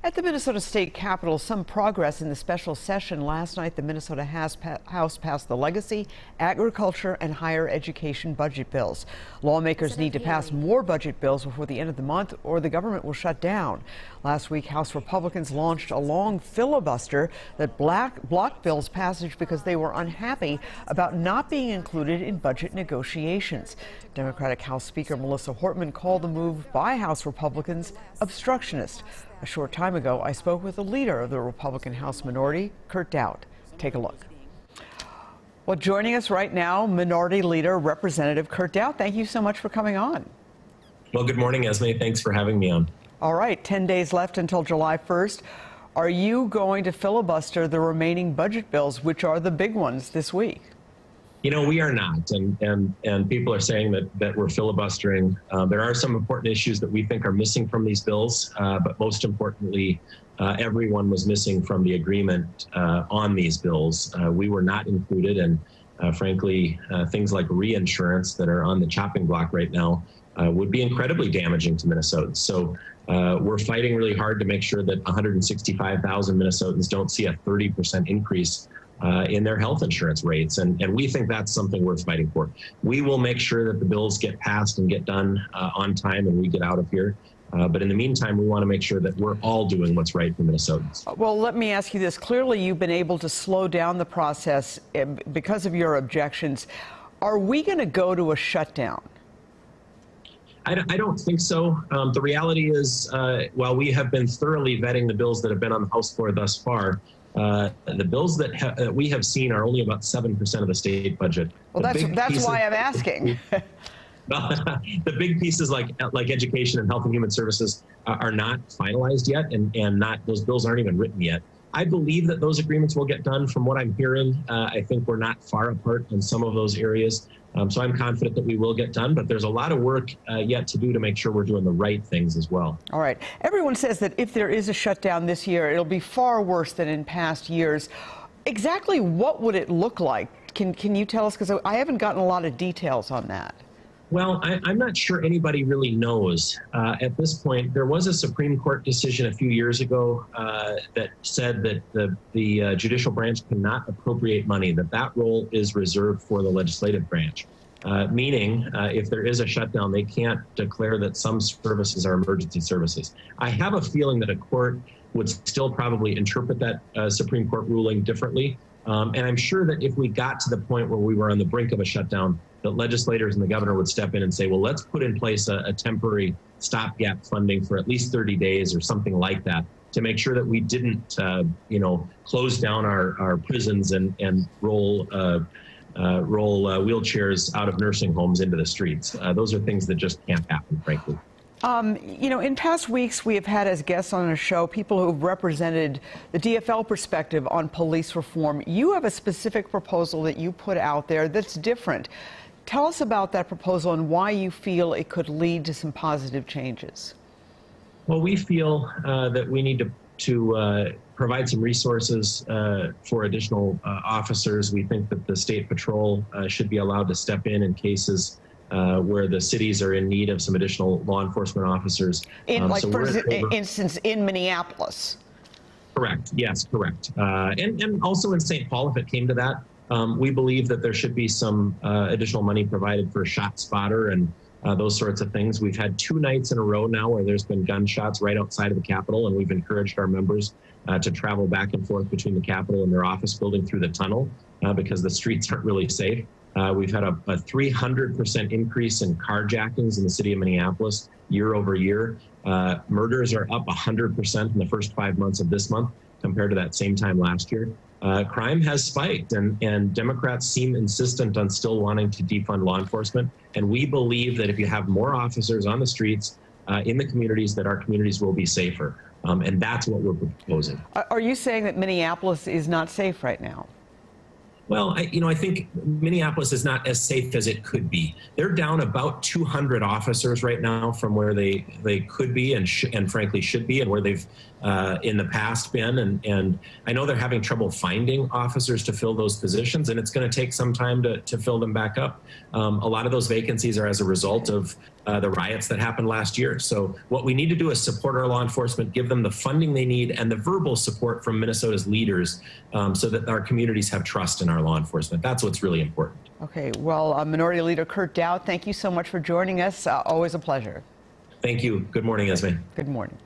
At the Minnesota State Capitol, some progress in the special session. Last night, the Minnesota House passed the legacy, agriculture, and higher education budget bills. Lawmakers need to pass more budget bills before the end of the month, or the government will shut down. Last week, House Republicans launched a long filibuster that black, blocked bills' passage because they were unhappy about not being included in budget negotiations. Democratic House Speaker Melissa Hortman called the move by House Republicans obstructionist. A short time ago, I spoke with the leader of the Republican House minority, Kurt Daudt. Take a look. Well, joining us right now, Minority Leader Representative Kurt Daudt. Thank you so much for coming on. Well, good morning, Esme. Thanks for having me on. All right, 10 days left until July 1st. Are you going to filibuster the remaining budget bills, which are the big ones this week? You know, we are not, and and and people are saying that that we're filibustering. Uh, there are some important issues that we think are missing from these bills, uh, but most importantly, uh, everyone was missing from the agreement uh, on these bills. Uh, we were not included, and uh, frankly, things like reinsurance that are on the chopping block right now would be incredibly damaging to Minnesotans. So. we're fighting really hard to make sure that 165,000 Minnesotans don't see a 30% increase uh, in their health insurance rates. And, and we think that's something worth fighting for. We will make sure that the bills get passed and get done uh, on time and we get out of here. Uh, but in the meantime, we want to make sure that we're all doing what's right for Minnesotans. Well, let me ask you this. Clearly, you've been able to slow down the process eh, because of your objections. Are we going to go to a shutdown? I, don't think so. Um, the reality is, uh, while we have been thoroughly vetting the bills that have been on the House floor thus far, uh, the bills that, ha- that, we have seen are only about 7% of the state budget. Well, the that's, that's why I'm asking. the big pieces like like education and health and human services are not finalized yet, and and not those bills aren't even written yet. I believe that those agreements will get done. From what I'm hearing, uh, I think we're not far apart in some of those areas. Um, so I'm confident that we will get done, but there's a lot of work uh, yet to do to make sure we're doing the right things as well. All right. Everyone says that if there is a shutdown this year, it'll be far worse than in past years. Exactly what would it look like? Can, can you tell us? Because I haven't gotten a lot of details on that. Well, I, am not sure anybody really knows uh, at this point. There was a Supreme Court decision a few years ago uh, that said that the the uh, judicial branch cannot appropriate money; that that role is reserved for the legislative branch. Uh, meaning, uh, if there is a shutdown, they can't declare that some services are emergency services. I have a feeling that a court would still probably interpret that uh, Supreme Court ruling differently. Um, and I'm sure that if we got to the point where we were on the brink of a shutdown, that legislators and the governor would step in and say, well, let's put in place a, a temporary stopgap funding for at least 30 days or something like that to make sure that we didn't, uh, you know, close down our, our prisons and, and roll, uh, uh, roll uh, wheelchairs out of nursing homes into the streets. Uh, those are things that just can't happen, frankly. Um, you know, in past weeks, we have had as guests on a show people who have represented the DFL perspective on police reform. You have a specific proposal that you put out there that's different. Tell us about that proposal and why you feel it could lead to some positive changes. Well, we feel uh, that we need to, to uh, provide some resources uh, for additional uh, officers. We think that the State Patrol uh, should be allowed to step in in cases uh, where the cities are in need of some additional law enforcement officers. In, um, like, so for instance, in Minneapolis. Correct. Yes, correct. and, and also in St. Paul, if it came to that. Um, we believe that there should be some uh, additional money provided for ShotSpotter and uh, those sorts of things. We've had two nights in a row now where there's been gunshots right outside of the Capitol, and we've encouraged our members uh, to travel back and forth between the Capitol and their office building through the tunnel uh, because the streets aren't really safe. Uh, we've had a, a 300% increase in carjackings in the city of Minneapolis year over year. Uh, murders are up 100% in the first five months of this month compared to that same time last year uh, crime has spiked, and, and Democrats seem insistent on still wanting to defund law enforcement. And we believe that if you have more officers on the streets uh, in the communities, that our communities will be safer. Um, and that's what we're proposing. Are you saying that Minneapolis is not safe right now? Well, I, you know, I think Minneapolis is not as safe as it could be. They're down about 200 officers right now from where they they could be and sh- and frankly should be, and where they've uh, in the past been. And and I know they're having trouble finding officers to fill those positions, and it's going to take some time to to fill them back up. Um, a lot of those vacancies are as a result of uh, the riots that happened last year. So, what we need to do is support our law enforcement, give them the funding they need, and the verbal support from Minnesota's leaders um, so that our communities have trust in our law enforcement. That's what's really important. Okay, well, uh, Minority Leader Kurt Daudt, thank you so much for joining us. Uh, always a pleasure. Thank you. Good morning, Esme. Good morning.